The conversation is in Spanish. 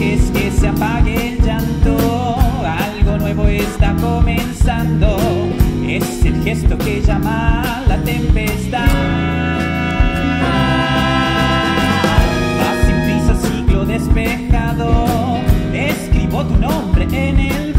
Que se apague el llanto, algo nuevo está comenzando. Es el gesto que llama la tempestad. Va sin prisa, ciclo despejado. Escribo tu nombre en el